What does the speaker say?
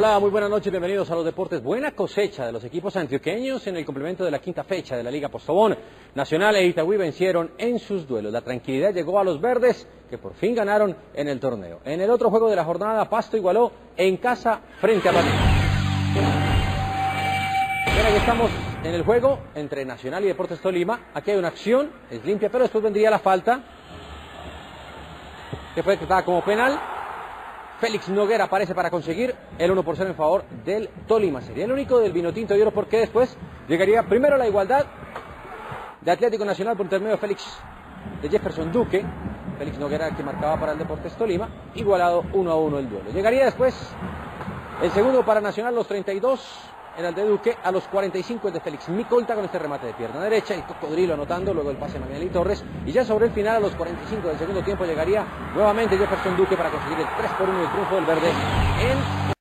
Hola, muy buenas noches, bienvenidos a los deportes. Buena cosecha de los equipos antioqueños en el complemento de la quinta fecha de la Liga Postobón. Nacional e Itagüí vencieron en sus duelos. La tranquilidad llegó a los verdes, que por fin ganaron en el torneo. En el otro juego de la jornada, Pasto igualó en casa frente a Madrid. Bueno, aquí estamos en el juego entre Nacional y Deportes Tolima. Aquí hay una acción, es limpia, pero después vendría la falta, que fue decretada como penal. Félix Noguera aparece para conseguir el 1 por 0 en favor del Tolima. Sería el único del Vinotinto y Oro porque después llegaría primero la igualdad de Atlético Nacional por intermedio de Félix de Jefferson Duque. Félix Noguera que marcaba para el Deportes Tolima, igualado 1 a 1 el duelo. Llegaría después el segundo para Nacional, los 32 era el de Duque, a los 45 el de Félix Micolta con este remate de pierna derecha, el cocodrilo anotando, luego el pase de Manuel Torres, y ya sobre el final a los 45 del segundo tiempo llegaría nuevamente Jefferson Duque para conseguir el 3 por 1 del triunfo del verde en